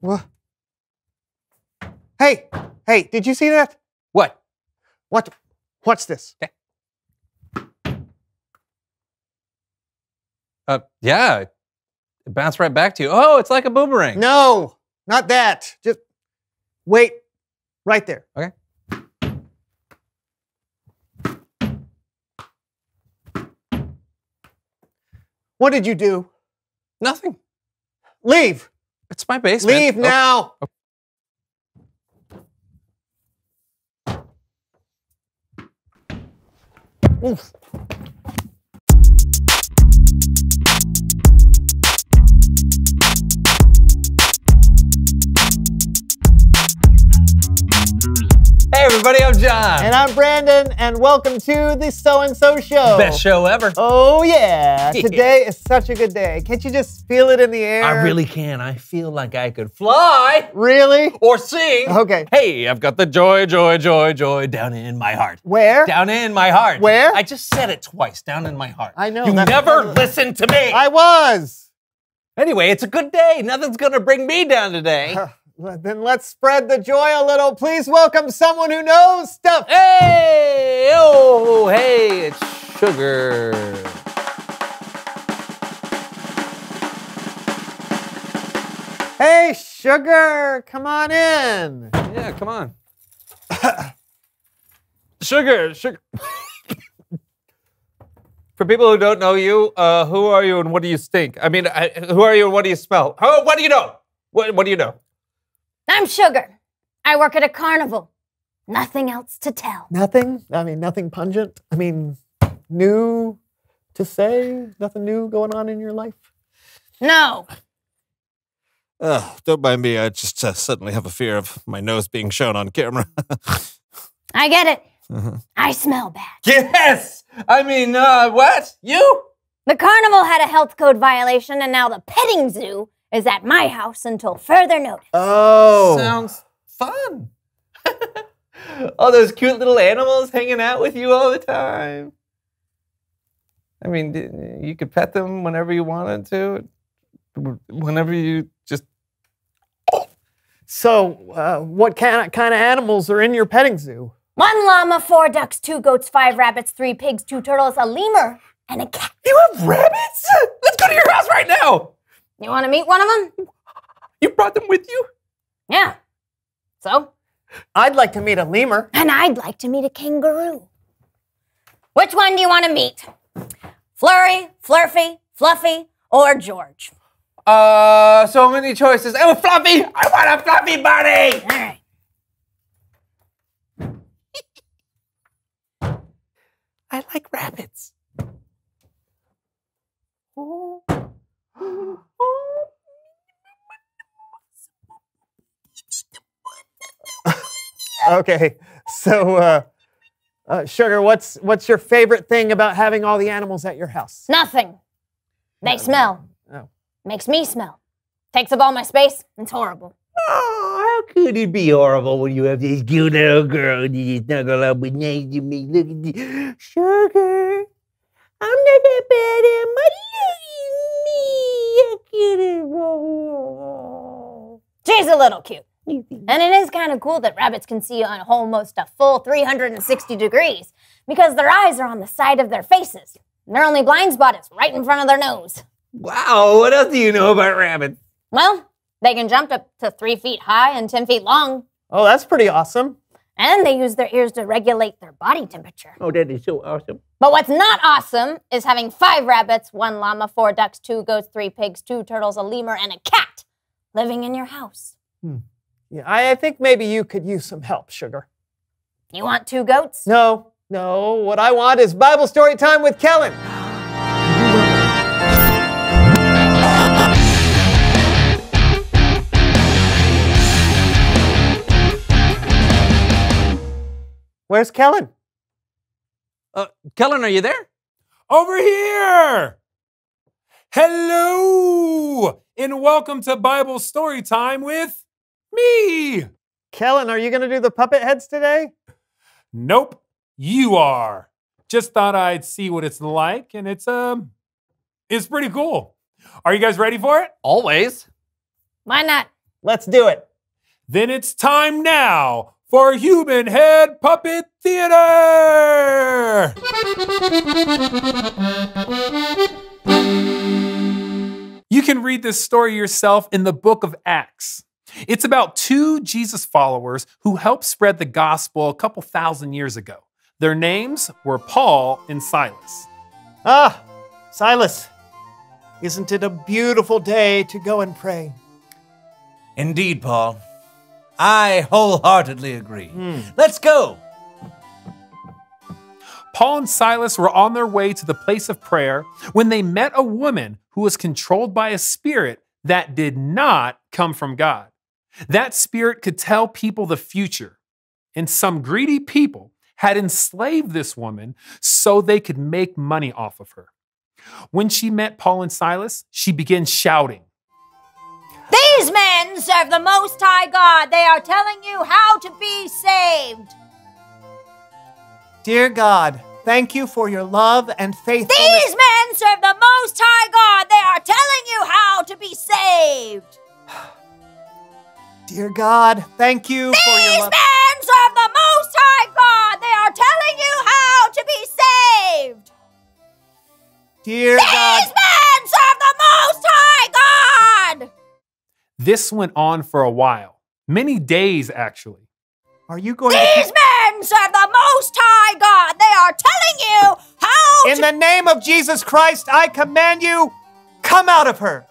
What? Hey, hey, did you see that? What? What? What's this? Uh, yeah, it bounced right back to you. Oh, it's like a boomerang. No, not that. Just wait right there. Okay. What did you do? Nothing. Leave. It's my basement. Leave Oh, now. Oof. Hey, everybody, I'm John. And I'm Brandon, and welcome to the So and So Show. Best show ever. Oh yeah! Today is such a good day. Can't you just feel it in the air? I really can. I feel like I could fly really. or sing. Okay. Hey, I've got the joy, joy, joy, joy down in my heart. Where? Down in my heart. Where? I just said it twice. Down in my heart. I know, You never part of listen to me. I was. Anyway, it's a good day. Nothing's gonna bring me down today. Then let's spread the joy a little. Please welcome someone who knows stuff. Hey, oh, hey, it's sugar. Hey, sugar, come on in. Yeah, come on. sugar, sugar. For people who don't know you, uh, who are you and what do you stink? I mean, I, who are you and what do you smell? Oh, what do you know? What, what do you know? I'm Sugar. I work at a carnival. Nothing else to tell. Nothing. I mean, nothing pungent. I mean, new to say. Nothing new going on in your life. No. Oh, don't mind me. I just uh, suddenly have a fear of my nose being shown on camera. I get it. Uh-huh. I smell bad. Yes! I mean, uh, what? You? The carnival had a health code violation, and now the petting zoo is at my house until further notice. Oh. Sounds fun. all those cute little animals hanging out with you all the time. I mean, you could pet them whenever you wanted to, whenever you just. So, uh, what kind of, kind of animals are in your petting zoo? One llama, four ducks, two goats, five rabbits, three pigs, two turtles, a lemur, and a cat. You have rabbits? Let's go to your house right now. You want to meet one of them? You brought them with you? Yeah. So? I'd like to meet a lemur. And I'd like to meet a kangaroo. Which one do you want to meet? Flurry, Flurfy, Fluffy, or George? Uh, so many choices. Oh, Fluffy! I want a Fluffy bunny! All right. I like rabbits. Okay. So, uh, uh, sugar, what's what's your favorite thing about having all the animals at your house? Nothing. They smell. Oh. Makes me smell. Takes up all my space. It's horrible. Oh, how could it be horrible when you have this cute little girl and you snuggle up with nice to me? Look at the sugar. I'm not that bad, am I? Look at me. How cute is She's a little cute. And it is kind of cool that rabbits can see on almost a full 360 degrees because their eyes are on the side of their faces. Their only blind spot is right in front of their nose. Wow, what else do you know about rabbits? Well, they can jump up to three feet high and 10 feet long, Oh, that's pretty awesome. and they use their ears to regulate their body temperature. Oh, that is so awesome. But what's not awesome is having five rabbits, one llama, four ducks, two goats, three pigs, two turtles, a lemur, and a cat living in your house. Hmm. Yeah, I, I think maybe you could use some help, sugar. You want two goats? No, no. What I want is Bible story time with Kellen. Where's Kellen? Uh, Kellen, are you there? Over here! Hello! And welcome to Bible Story Time with me! Kellen, are you going to do the puppet heads today? Nope, you are. Just thought I'd see what it's like, and it's um It's pretty cool. Are you guys ready for it? Always. Why not? Let's do it. Then it's time now for Human Head Puppet Theater! You can read this story yourself in the book of Acts. It's about two Jesus followers who helped spread the gospel a couple thousand years ago. Their names were Paul and Silas. Ah, Silas, isn't it a beautiful day to go and pray? Indeed, Paul. I wholeheartedly agree. Let's go. Paul and Silas were on their way to the place of prayer when they met a woman who was controlled by a spirit that did not come from God. That spirit could tell people the future, and some greedy people had enslaved this woman so they could make money off of her. When she met Paul and Silas, she began shouting. These men serve the Most High God. They are telling you how to be saved. Dear God, thank you for your love and faithfulness. These men serve the Most High God. They are telling you how to be saved. Dear God, thank you for your These love. men serve the Most High God. They are telling you how to be saved. Dear God! These God, men serve the Most High God. This went on for a while, many days actually. are you going to These men serve the Most High God. They are telling you how In to. the name of Jesus Christ, I command you, come out of her.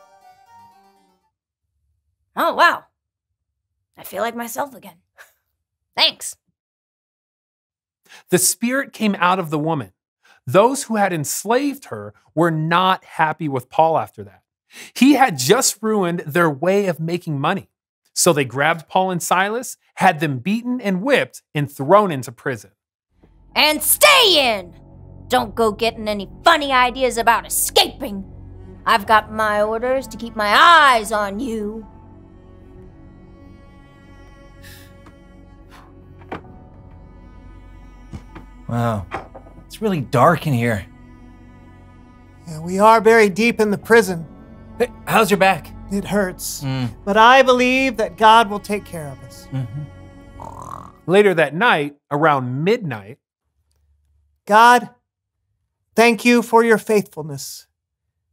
oh, wow. I feel like myself again. Thanks. The spirit came out of the woman. Those who had enslaved her were not happy with Paul after that. He had just ruined their way of making money. So they grabbed Paul and Silas, had them beaten and whipped, and thrown into prison. And stay in. Don't go getting any funny ideas about escaping. I've got my orders to keep my eyes on you. Wow. It's really dark in here. Yeah, we are very deep in the prison. Hey, how's your back? It hurts. Mm. But I believe that God will take care of us. Later that night, around midnight, God, thank you for your faithfulness.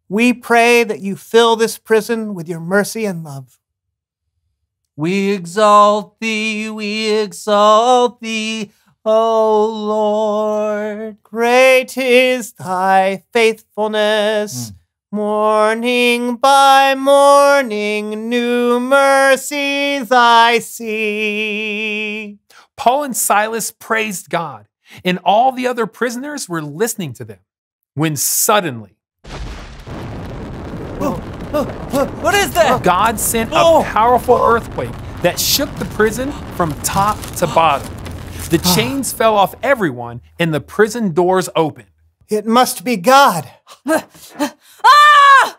We pray that you fill this prison with your mercy and love. We exalt thee, we exalt thee, O Lord. Great is thy faithfulness. Hmm. Morning by morning, new mercies I see. Paul and Silas praised God, and all the other prisoners were listening to them. When suddenly, oh, oh, oh, What is that? God sent a Oh. powerful earthquake that shook the prison from top to bottom. The chains fell off everyone and the prison doors opened. It must be God. Ah!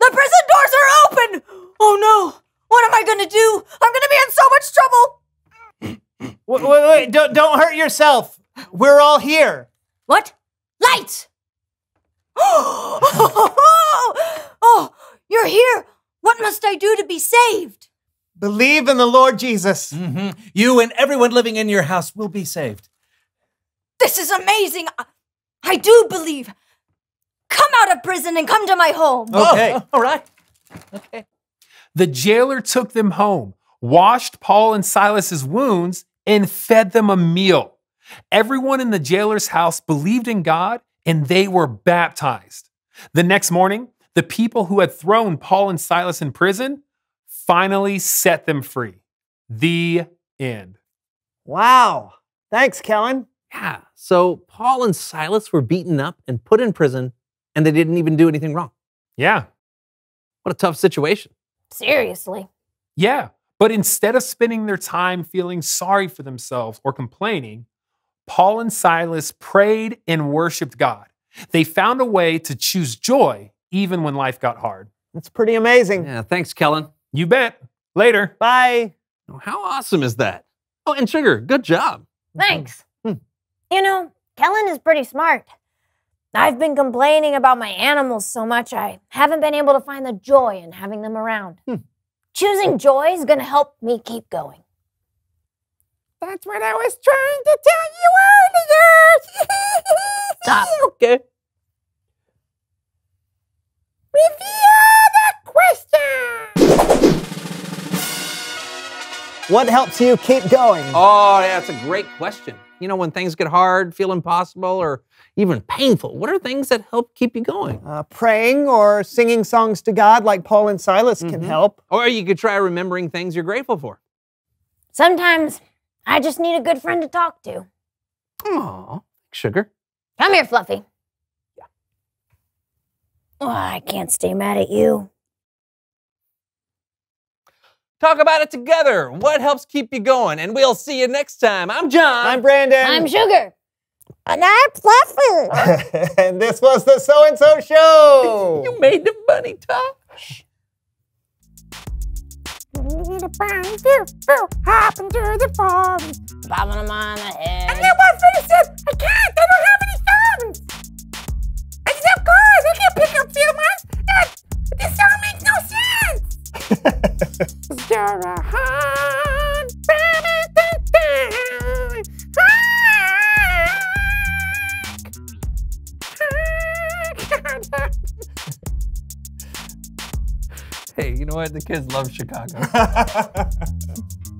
The prison doors are open! Oh no! What am I gonna do? I'm gonna be in so much trouble! Wait, wait, wait, don't, don't hurt yourself. We're all here. What? Lights! oh, you're here! What must I do to be saved? Believe in the Lord Jesus. hmm You and everyone living in your house will be saved. This is amazing! I, I do believe! Come out of prison and come to my home! Okay. Oh, all right. Okay. The jailer took them home, washed Paul and Silas's wounds, and fed them a meal. Everyone in the jailer's house believed in God and they were baptized. The next morning, the people who had thrown Paul and Silas in prison finally set them free. The end. Wow. Thanks, Kellen. Yeah. So Paul and Silas were beaten up and put in prison, and they didn't even do anything wrong. Yeah, What a tough situation. Seriously. yeah. But instead of spending their time feeling sorry for themselves or complaining, Paul and Silas prayed and worshiped God. They found a way to choose joy even when life got hard. That's pretty amazing. Yeah. Thanks, Kellen. You bet. Later. Bye. Oh, How awesome is that? Oh, and Sugar, good job. Thanks. Hmm. Hmm. You know, Kellen is pretty smart. I've been complaining about my animals so much, I haven't been able to find the joy in having them around. Hmm. Choosing joy is going to help me keep going. That's what I was trying to tell you earlier. Stop. okay. With What helps you keep going? Oh, yeah, that's a great question. You know, when things get hard, feel impossible, or even painful, what are things that help keep you going? Uh, praying or singing songs to God like Paul and Silas can Mhm. help. Or you could try remembering things you're grateful for. Sometimes I just need a good friend to talk to. Oh, sugar. Come here, Fluffy. Oh, I can't stay mad at you. Talk about it together. What helps keep you going? And we'll see you next time. I'm John. I'm Brandon. I'm Sugar. And I'm Fluffy. and this was the So and So Show. you made the bunny talk. Hop into the farm. Bobbing them on the head. Hey, you know what? The kids love Chicago.